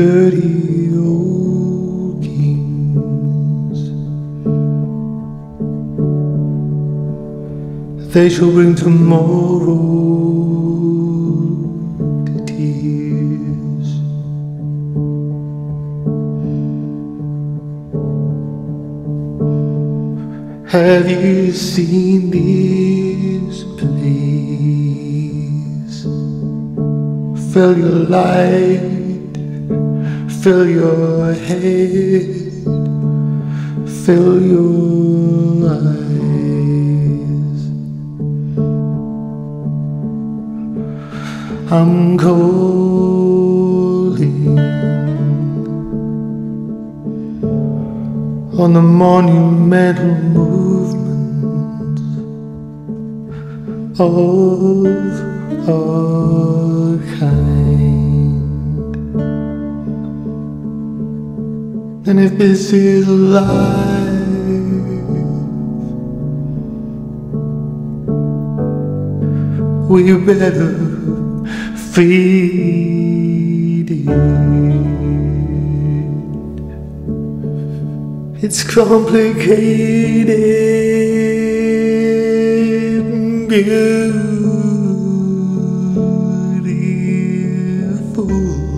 dirty old kings. They shall bring tomorrow to tears. Have you seen these plays? Fill your light, fill your head, fill your eyes. I'm calling on the monumental movement of our And if this is life, we better feed it. It's complicated beautiful.